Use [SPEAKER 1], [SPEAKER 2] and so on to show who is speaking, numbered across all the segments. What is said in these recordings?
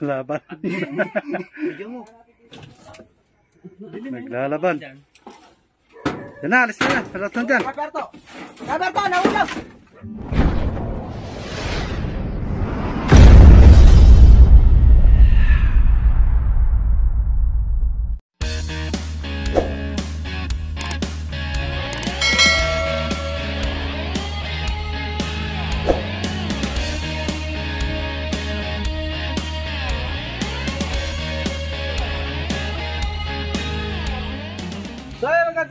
[SPEAKER 1] Laban. Naglalaban. Yan na, alis na. Salat na dyan.
[SPEAKER 2] Roberto! Roberto, nahulog!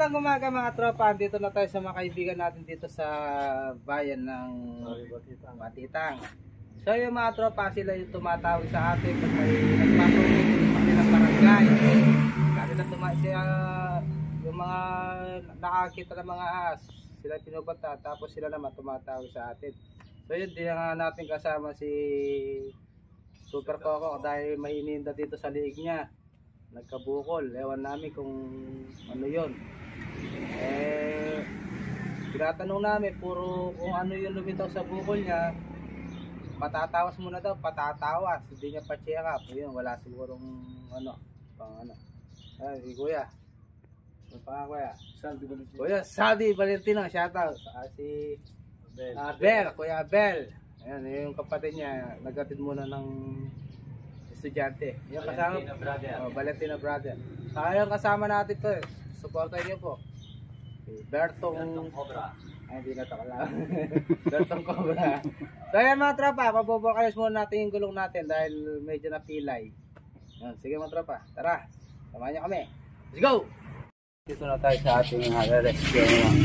[SPEAKER 2] Magandang umaga mga tropa. Dito na tayo sa mga kaibigan natin dito sa bayan ng Matitang. So yung mga tropa sila yung tumatawag sa atin pag may nagpapalungkot sa kanilang barangay. Sabi na tuma siya yung mga nakakita ng mga ahas sila pinubata tapos sila naman tumatawag sa atin. So yun din nga natin kasama si Super Coco dahil may ininda dito sa liig niya nagkabukol. Ewan namin kung ano yon. Eh, tinatanong namin, puro kung ano yung lumitaw sa bukol niya, patatawas muna daw, patatawas. Hindi niya pa-check up. Yun, wala sigurong ano, pang ano. Ay, si Kuya. Ano pa nga, Kuya?
[SPEAKER 3] Saldi Valentino.
[SPEAKER 2] Kuya, Saldi Valentino, shoutout. Ah, si
[SPEAKER 3] Bel.
[SPEAKER 2] Ah, Bel, Kuya Bel. Ayan, yung kapatid niya, nagatid muna ng estudyante. Yung kasama,
[SPEAKER 3] Valentino brother.
[SPEAKER 2] Oh, Valentino brother. Kaya yung kasama natin to eh. Supportan niyo po. Bertong
[SPEAKER 3] Bertong Cobra.
[SPEAKER 2] Ay, hindi na to kailangan. Bertong Cobra. So ayan mga tropa, pabubukayos muna natin yung gulong natin dahil medyo napilay. Yan, sige mga tropa, tara. Samahan niyo kami. Let's go! Dito na tayo sa ating uh, rescue ngayon.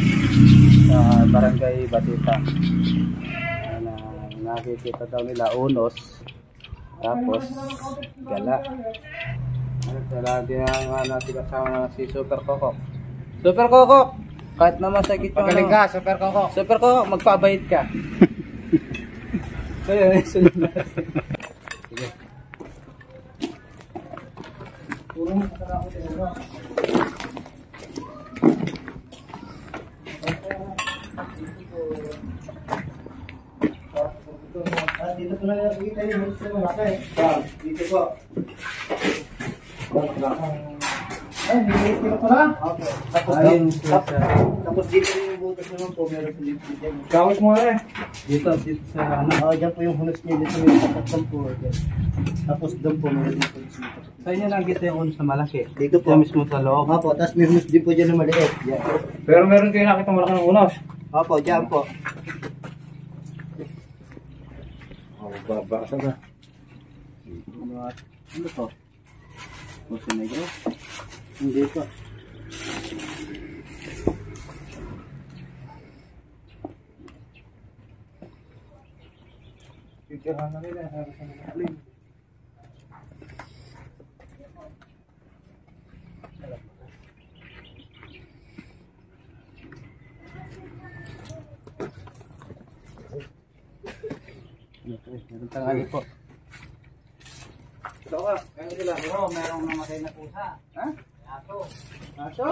[SPEAKER 2] Sa barangay Batita. Ayan, ah, nakikita daw nila unos. Tapos gala. Sila din nga natin kasama si Super Coco. Super Coco! Kahit naman sa gitna
[SPEAKER 3] Pagaling ka, Super Coco.
[SPEAKER 2] Super Coco, magpabait ka. Kaya yun, sunod na. Sige.
[SPEAKER 3] Dito po na nakikita yung gusto mo laki. Dito po. Ay, dito ko pala. Okay. Tapos
[SPEAKER 2] Ayun,
[SPEAKER 3] dito.
[SPEAKER 2] sa-
[SPEAKER 3] Tapos dito yung butas naman po. Meron po dito dito.
[SPEAKER 2] Kawit mo eh. Dito, dito sa ano.
[SPEAKER 3] Ah, dyan po yung hunos niya. Dito tapat lang po. Dyan. Tapos doon po meron dito.
[SPEAKER 2] Sa inyo nakita yung unos na malaki.
[SPEAKER 3] Dito po.
[SPEAKER 2] Diyan mismo sa loob.
[SPEAKER 3] Opo, tapos may hunos din po dyan na maliit. Yan.
[SPEAKER 2] Pero meron kayo nakita malaki ng unos.
[SPEAKER 3] Opo, dyan po.
[SPEAKER 1] Oh, babasa na.
[SPEAKER 3] Ano po?
[SPEAKER 2] Puso negro.
[SPEAKER 3] Hindi po.
[SPEAKER 2] Picturehan na nila. Sabi sa mga tangali po. Ito ka, meron sila.
[SPEAKER 3] Oo, merong namatay na pusa.
[SPEAKER 2] Ha?
[SPEAKER 3] Ato.
[SPEAKER 2] Aso?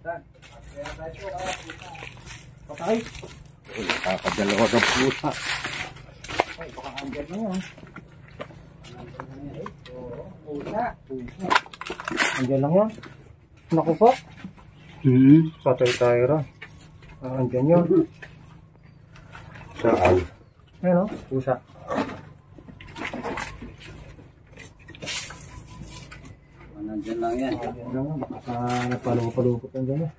[SPEAKER 2] Saan? Kaya tayo kaya pusa. Patay.
[SPEAKER 1] Nakakadalawa ng pusa.
[SPEAKER 2] Ay, baka andyan na. Andyan yan, pusa. Pusa.
[SPEAKER 3] Andiyan lang yan. Naku po.
[SPEAKER 1] Hmm.
[SPEAKER 3] Patay tayo ra. Ah, andyan yun.
[SPEAKER 1] Saan?
[SPEAKER 3] Ayun o, pusa.
[SPEAKER 2] Nandyan lang yan.
[SPEAKER 3] Andyan lang, baka sa napalupot-palupot andyan eh.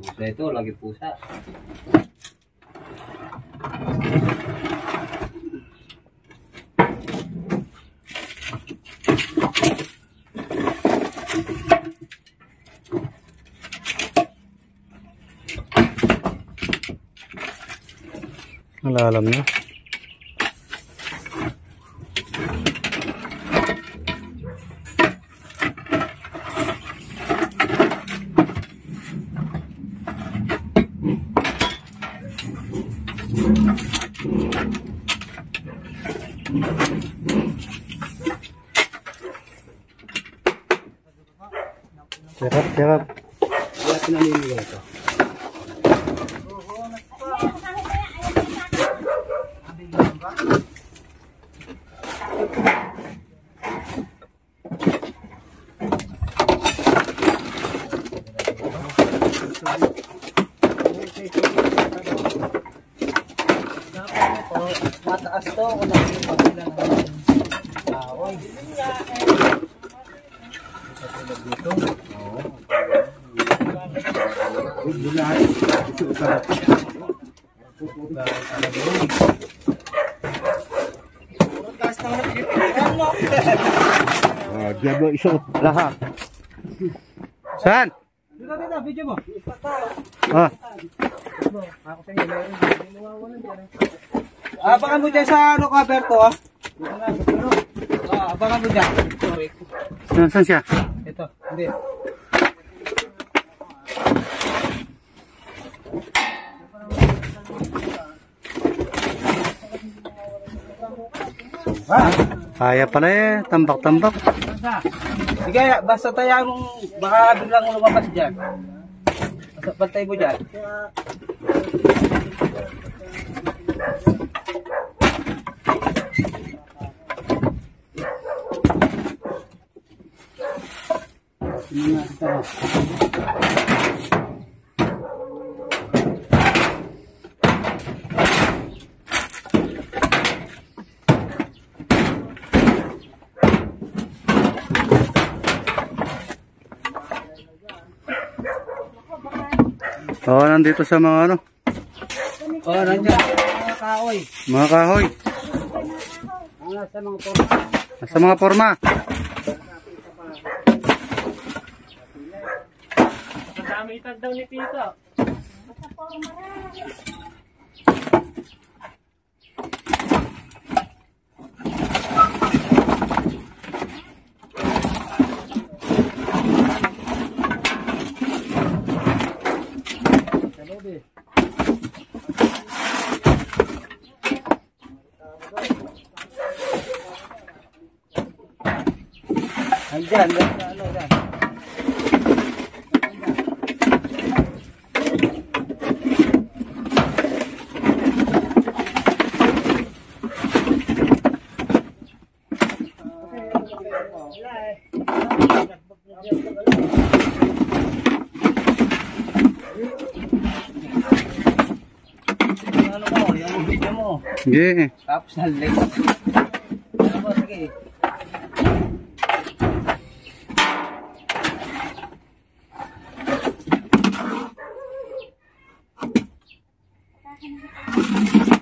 [SPEAKER 2] Pusa ito, lagi pusa.
[SPEAKER 1] Malalam na. Sarap, sarap.
[SPEAKER 2] Kaya pinaninigaw ito. Mataas to kung nakikita sila ng kahoy. Katulad dito. Oo.
[SPEAKER 1] Doon lahat. Ito sa
[SPEAKER 2] Dahil talaga yun. Puro taas na nakikita mo.
[SPEAKER 1] Ah, Diablo isuot lahat. Saan?
[SPEAKER 2] Dito, dito, video mo.
[SPEAKER 1] Ah,
[SPEAKER 2] Ako sa inyo, meron Abangan mo dyan sa ano cover to ah. Ah, abangan mo dyan. Sorry.
[SPEAKER 1] saan, saan siya?
[SPEAKER 2] Ito, hindi.
[SPEAKER 1] Kaya pala eh, tambak-tambak.
[SPEAKER 2] Sige, basta tayaan mong baka biglang lumabas dyan. Basta pantay mo dyan.
[SPEAKER 1] Oo, oh, nandito sa mga ano,
[SPEAKER 2] Oh, nandiyan. Mga kaoy.
[SPEAKER 1] mga kahoy.
[SPEAKER 2] Nasa mga forma.
[SPEAKER 1] Sa mga forma.
[SPEAKER 2] Kasamitan daw ni Tito. Andiyan, dyan sa ano dyan. Ano mo, yung video mo.
[SPEAKER 1] Sige.
[SPEAKER 2] Tapos na late. Ano ba, sige. Dami forma!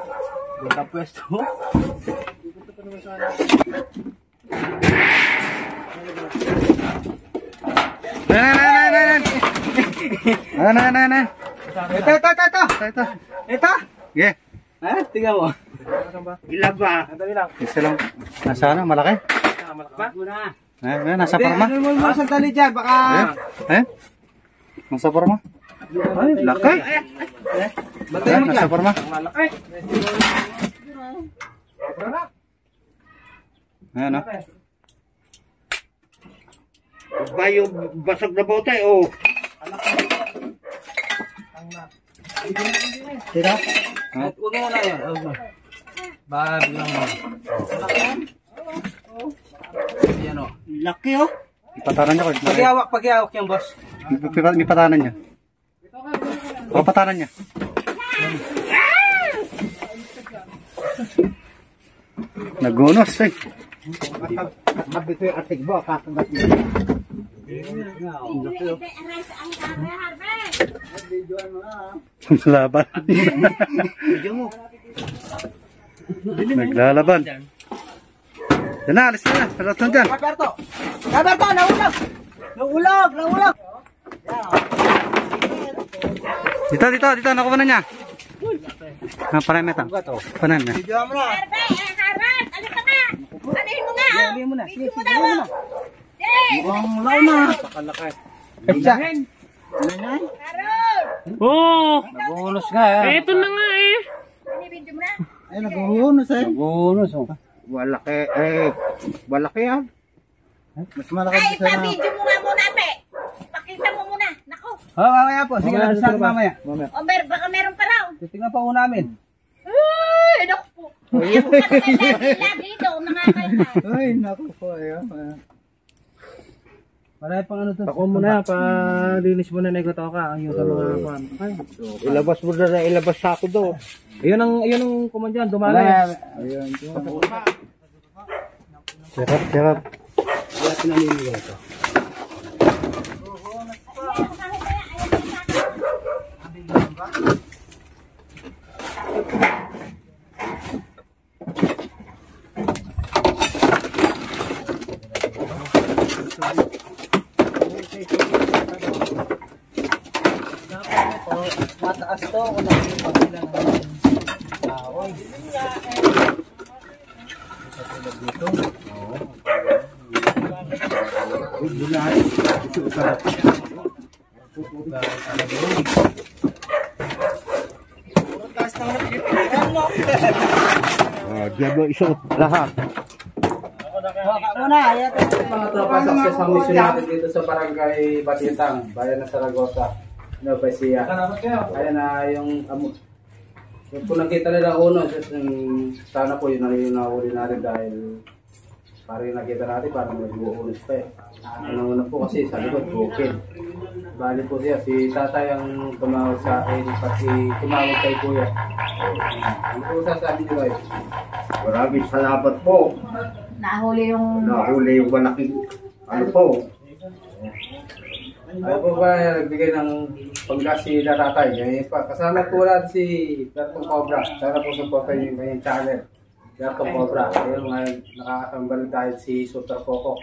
[SPEAKER 2] Ay! Andiyan ba? Ganda pwesto.
[SPEAKER 1] Nan, nan, nan, nan, nan. Nan, nan, nan, nan.
[SPEAKER 2] Ito, ito, ito, ito.
[SPEAKER 1] Ito, ito. Sige.
[SPEAKER 2] Ha? Tingnan mo.
[SPEAKER 3] Ilan ba?
[SPEAKER 2] Ito lang.
[SPEAKER 1] Isa lang. Nasa ano, malaki?
[SPEAKER 2] Malak ba? Muna.
[SPEAKER 1] Eh, eh, nasa
[SPEAKER 2] Hindi,
[SPEAKER 1] forma.
[SPEAKER 2] ano mo mo sandali dyan, baka...
[SPEAKER 1] Eh? Eh? Nasa forma? Ay, laki.
[SPEAKER 2] Bantay
[SPEAKER 1] Eh,
[SPEAKER 2] mo dyan.
[SPEAKER 1] forma.
[SPEAKER 2] Malaki.
[SPEAKER 1] Ayan, oh.
[SPEAKER 3] Ba yung basag na bote o?
[SPEAKER 1] Tira?
[SPEAKER 2] At Huwag mo na yan. Baka biglang mo. Malaki yan. Yan o.
[SPEAKER 3] Laki oh.
[SPEAKER 1] Ipatanan niya ko.
[SPEAKER 2] Paghihawak, paghihawak yung boss.
[SPEAKER 1] Patanan niya. O, patanan niya. Nagunos eh.
[SPEAKER 3] Mabito yung atig mo, kakagat mo.
[SPEAKER 1] Laban. Naglalaban. Yan na, alis na. Salat na dyan.
[SPEAKER 2] Roberto! Roberto, nahulog! Nahulog! Nahulog!
[SPEAKER 1] Dito, dito, dito. Nakuha na niya. Ah, panay metang. Panay na.
[SPEAKER 2] Video mo na. Dali mo na. Sige, sige, dali mo na. Ang law na. Pakalaki. Isa.
[SPEAKER 3] Nanay?
[SPEAKER 4] Oo.
[SPEAKER 2] Nagunos nga eh.
[SPEAKER 4] Eto na nga eh.
[SPEAKER 3] Ay, naguhunos eh.
[SPEAKER 2] Nagunos oh. Malaki eh. Malaki yan.
[SPEAKER 3] Mas malaki
[SPEAKER 5] Ay,
[SPEAKER 3] sa na.
[SPEAKER 5] pa-video mo nga muna, pe. Pakita mo muna. Nako.
[SPEAKER 2] Oo, oh, mamaya po. Sige lang sa mamaya.
[SPEAKER 5] O, mer baka meron pa raw.
[SPEAKER 2] Titignan pa po namin.
[SPEAKER 5] Ay, naku po. Talaga lagi, lagi daw, nakakaita.
[SPEAKER 3] Ay, naku po. Ayun.
[SPEAKER 2] Marami pang ano to.
[SPEAKER 4] Ako muna, pa-linis muna na ikaw ka. Yung sa mga kwan. Ay.
[SPEAKER 2] Ilabas mo na ilabas sa ako do.
[SPEAKER 4] Ayun ang, ayun ang kumandyan, dumala.
[SPEAKER 2] Wala. Ayun.
[SPEAKER 1] Sarap, sarap.
[SPEAKER 2] Wala pinaniligaw ito. Mataas to kung nakikita ng kahoy.
[SPEAKER 1] Diablo isuot lahat.
[SPEAKER 2] Muna, ayan mga tropa success ang mission natin dito sa barangay Batitang, bayan ng Saragosa, Nueva Ecija. Ayan na yung amo. Yung po nakita nila uno, just yung, sana po yun na yung nahuli natin dahil parang yung nakita natin parang nag-uulis pa eh. Una po kasi sa likod, bukid. Bali po siya, si tatay ang tumawag sa akin, pati tumawag kay kuya. Ano po sasabi niyo guys?
[SPEAKER 6] Maraming salamat po.
[SPEAKER 5] Nahuli yung...
[SPEAKER 6] Nahuli yung malaking ano po.
[SPEAKER 2] Ayaw po ba nagbigay ng panggas si pa, kasama po natin si Bertong Cobra. Sana po supportan yung kanyang channel. Bertong Cobra. Ayun ngayon, nakakatambal dahil si Super Coco.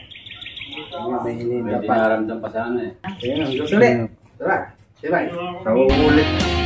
[SPEAKER 2] Ayun, may hininda pa.
[SPEAKER 6] Dinaramdam pa sana eh.
[SPEAKER 2] Ayun, ang gusto ulit. Tara, sibay.
[SPEAKER 6] Sa ulit.